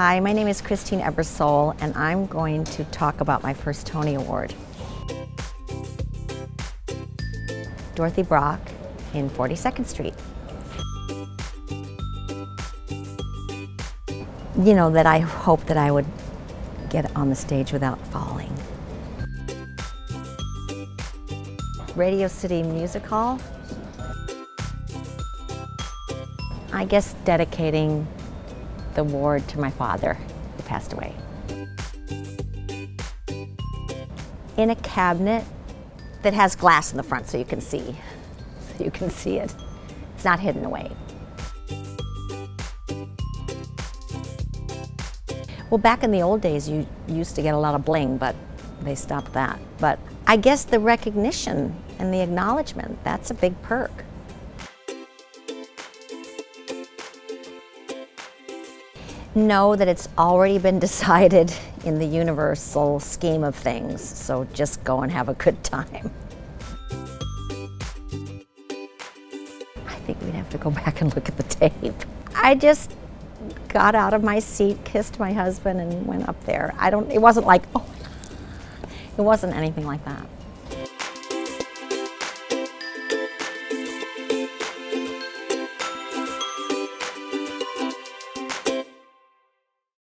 Hi, my name is Christine Ebersole, and I'm going to talk about my first Tony Award. Dorothy Brock in 42nd Street. You know, that I hope that I would get on the stage without falling. Radio City Music Hall. I guess dedicating the award to my father who passed away. In a cabinet that has glass in the front so you can see, so you can see it. It's not hidden away. Well, back in the old days, you used to get a lot of bling, but they stopped that. But I guess the recognition and the acknowledgement, that's a big perk. Know that it's already been decided in the universal scheme of things, so just go and have a good time. I think we'd have to go back and look at the tape. I just got out of my seat, kissed my husband, and went up there. I don't, it wasn't like, oh, it wasn't anything like that.